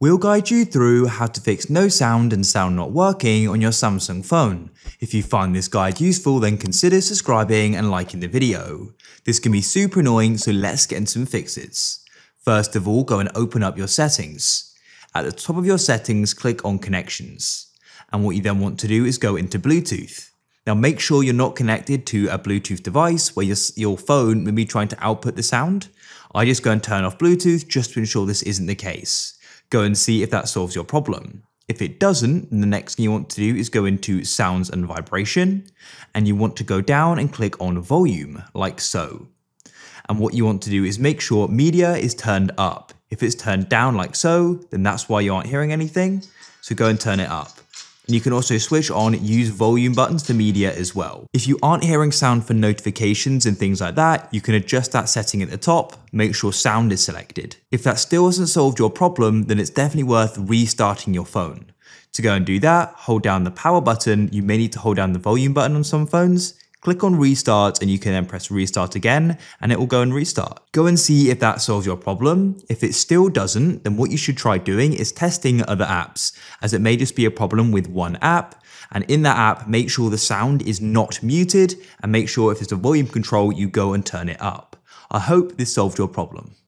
We'll guide you through how to fix no sound and sound not working on your Samsung phone. If you find this guide useful, then consider subscribing and liking the video. This can be super annoying, so let's get into some fixes. First of all, go and open up your settings. At the top of your settings, click on connections. And what you then want to do is go into Bluetooth. Now make sure you're not connected to a Bluetooth device where your, your phone may be trying to output the sound. I just go and turn off Bluetooth just to ensure this isn't the case. Go and see if that solves your problem. If it doesn't, the next thing you want to do is go into sounds and vibration, and you want to go down and click on volume, like so. And what you want to do is make sure media is turned up. If it's turned down like so, then that's why you aren't hearing anything. So go and turn it up. And you can also switch on use volume buttons to media as well. If you aren't hearing sound for notifications and things like that, you can adjust that setting at the top, make sure sound is selected. If that still hasn't solved your problem, then it's definitely worth restarting your phone. To go and do that, hold down the power button, you may need to hold down the volume button on some phones, Click on restart and you can then press restart again and it will go and restart. Go and see if that solves your problem. If it still doesn't, then what you should try doing is testing other apps as it may just be a problem with one app. And in that app, make sure the sound is not muted and make sure if there's a volume control, you go and turn it up. I hope this solved your problem.